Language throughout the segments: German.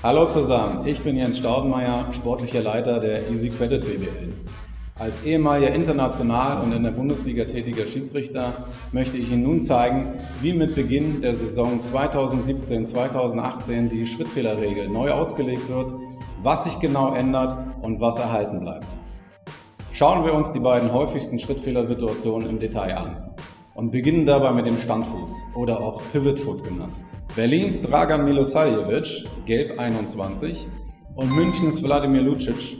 Hallo zusammen, ich bin Jens Staudenmeier, sportlicher Leiter der Easy Credit BWL. Als ehemaliger international und in der Bundesliga tätiger Schiedsrichter möchte ich Ihnen nun zeigen, wie mit Beginn der Saison 2017-2018 die Schrittfehlerregel neu ausgelegt wird, was sich genau ändert und was erhalten bleibt. Schauen wir uns die beiden häufigsten Schrittfehlersituationen im Detail an und beginnen dabei mit dem Standfuß oder auch Pivot Foot genannt. Berlins Dragan Milosavljevic, gelb 21, und Münchens Wladimir Lucic,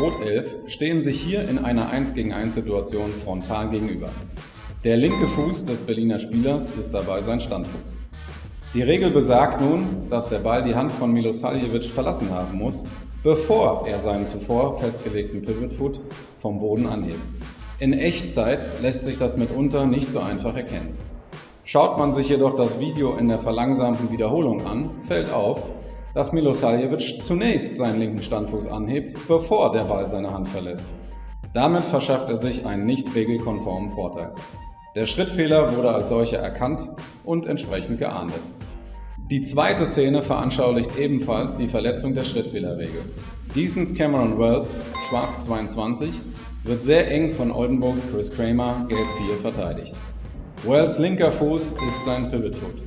rot 11, stehen sich hier in einer 1 gegen 1 Situation frontal gegenüber. Der linke Fuß des Berliner Spielers ist dabei sein Standfuß. Die Regel besagt nun, dass der Ball die Hand von Milosavljevic verlassen haben muss, bevor er seinen zuvor festgelegten Pivot Foot vom Boden anhebt. In Echtzeit lässt sich das mitunter nicht so einfach erkennen. Schaut man sich jedoch das Video in der verlangsamten Wiederholung an, fällt auf, dass Milosavljevic zunächst seinen linken Standfuß anhebt, bevor der Ball seine Hand verlässt. Damit verschafft er sich einen nicht regelkonformen Vorteil. Der Schrittfehler wurde als solcher erkannt und entsprechend geahndet. Die zweite Szene veranschaulicht ebenfalls die Verletzung der Schrittfehlerregel. Giesens Cameron Wells, schwarz 22, wird sehr eng von Oldenburgs Chris Kramer, gelb 4, verteidigt. Wells linker Fuß ist sein Pivot-Foot.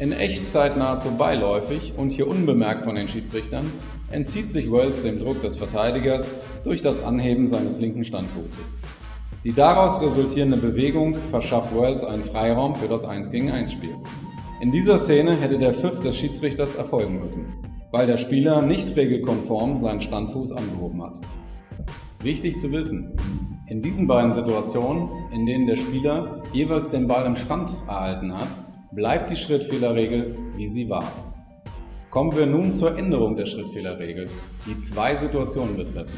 In Echtzeit nahezu beiläufig und hier unbemerkt von den Schiedsrichtern entzieht sich Wells dem Druck des Verteidigers durch das Anheben seines linken Standfußes. Die daraus resultierende Bewegung verschafft Wells einen Freiraum für das 1 gegen 1 Spiel. In dieser Szene hätte der Pfiff des Schiedsrichters erfolgen müssen, weil der Spieler nicht regelkonform seinen Standfuß angehoben hat. Wichtig zu wissen, in diesen beiden Situationen, in denen der Spieler jeweils den Ball im Stand erhalten hat, bleibt die Schrittfehlerregel, wie sie war. Kommen wir nun zur Änderung der Schrittfehlerregel, die zwei Situationen betreffen.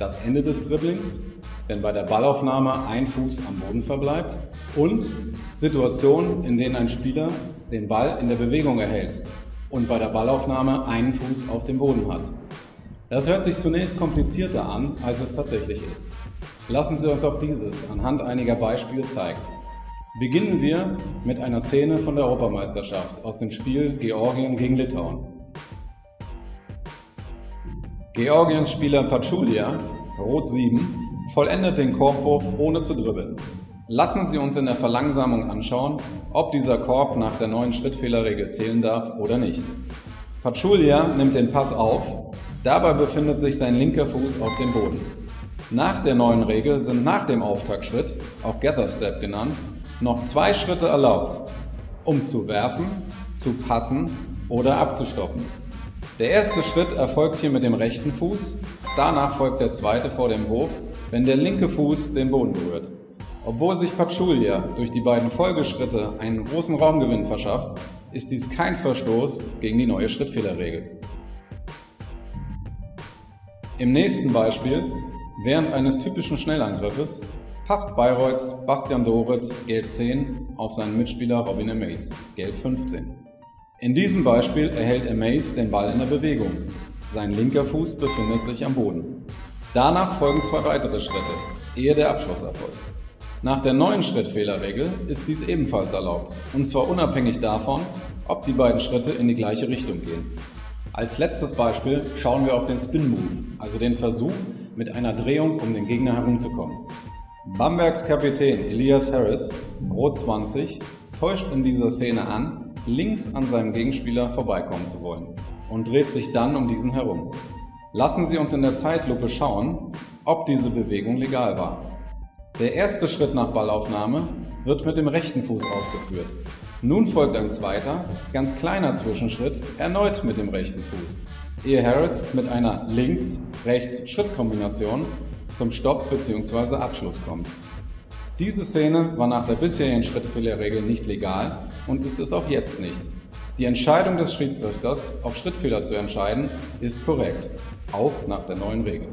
Das Ende des Dribblings, wenn bei der Ballaufnahme ein Fuß am Boden verbleibt, und Situationen, in denen ein Spieler den Ball in der Bewegung erhält und bei der Ballaufnahme einen Fuß auf dem Boden hat. Das hört sich zunächst komplizierter an, als es tatsächlich ist. Lassen Sie uns auch dieses anhand einiger Beispiele zeigen. Beginnen wir mit einer Szene von der Europameisterschaft aus dem Spiel Georgien gegen Litauen. Georgiens Spieler Pachulia, Rot 7, vollendet den Korbwurf ohne zu dribbeln. Lassen Sie uns in der Verlangsamung anschauen, ob dieser Korb nach der neuen Schrittfehlerregel zählen darf oder nicht. Pachulia nimmt den Pass auf, dabei befindet sich sein linker Fuß auf dem Boden. Nach der neuen Regel sind nach dem Auftaktschritt, auch Gather Step genannt, noch zwei Schritte erlaubt, um zu werfen, zu passen oder abzustoppen. Der erste Schritt erfolgt hier mit dem rechten Fuß, danach folgt der zweite vor dem Wurf, wenn der linke Fuß den Boden berührt. Obwohl sich Pachulia durch die beiden Folgeschritte einen großen Raumgewinn verschafft, ist dies kein Verstoß gegen die neue Schrittfehlerregel. Im nächsten Beispiel Während eines typischen Schnellangriffes passt Bayreuths Bastian Dorit, Gelb 10, auf seinen Mitspieler Robin Amaze, Gelb 15. In diesem Beispiel erhält Amaze den Ball in der Bewegung. Sein linker Fuß befindet sich am Boden. Danach folgen zwei weitere Schritte, ehe der Abschluss erfolgt. Nach der neuen Schrittfehlerregel ist dies ebenfalls erlaubt, und zwar unabhängig davon, ob die beiden Schritte in die gleiche Richtung gehen. Als letztes Beispiel schauen wir auf den Spin Move, also den Versuch, mit einer Drehung um den Gegner herumzukommen. Bambergs Kapitän Elias Harris, Rot 20, täuscht in dieser Szene an, links an seinem Gegenspieler vorbeikommen zu wollen und dreht sich dann um diesen herum. Lassen Sie uns in der Zeitlupe schauen, ob diese Bewegung legal war. Der erste Schritt nach Ballaufnahme wird mit dem rechten Fuß ausgeführt. Nun folgt ein zweiter, ganz kleiner Zwischenschritt, erneut mit dem rechten Fuß, ehe Harris mit einer Links-Rechts-Schrittkombination zum Stopp bzw. Abschluss kommt. Diese Szene war nach der bisherigen Schrittfehlerregel nicht legal und ist es auch jetzt nicht. Die Entscheidung des Schiedsrichters, auf Schrittfehler zu entscheiden, ist korrekt, auch nach der neuen Regel.